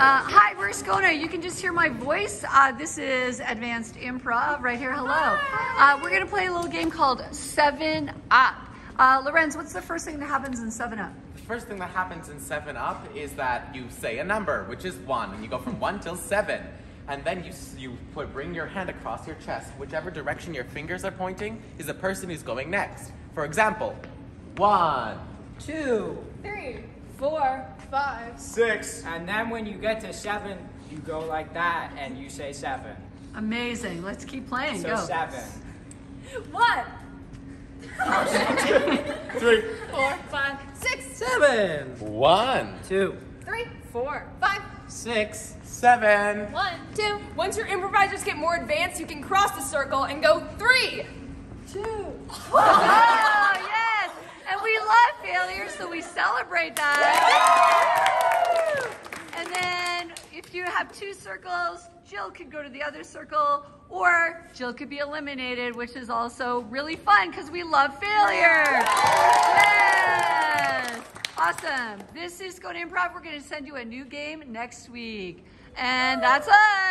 Uh, hi, we're Scona. You can just hear my voice. Uh, this is Advanced Improv right here. Hello. Uh, we're going to play a little game called Seven Up. Uh, Lorenz, what's the first thing that happens in Seven Up? The first thing that happens in 7 Up is that you say a number, which is 1, and you go from 1 till 7. And then you, you put, bring your hand across your chest. Whichever direction your fingers are pointing is the person who's going next. For example, 1, two, Three, four, five. Six. and then when you get to seven, you go like that and you say seven. Amazing. Let's keep playing. So Go. seven. One, Three. four, five, six, Seven. 1, Two, three, four, five. six, 7. One, two. Once your improvisers get more advanced, you can cross the circle and go three. Oh, yes. And we love failure, so we celebrate that. And then if you have two circles, Jill could go to the other circle, or Jill could be eliminated, which is also really fun because we love failure. Yes. Awesome. This is Go to Improv. We're going to send you a new game next week. And that's us.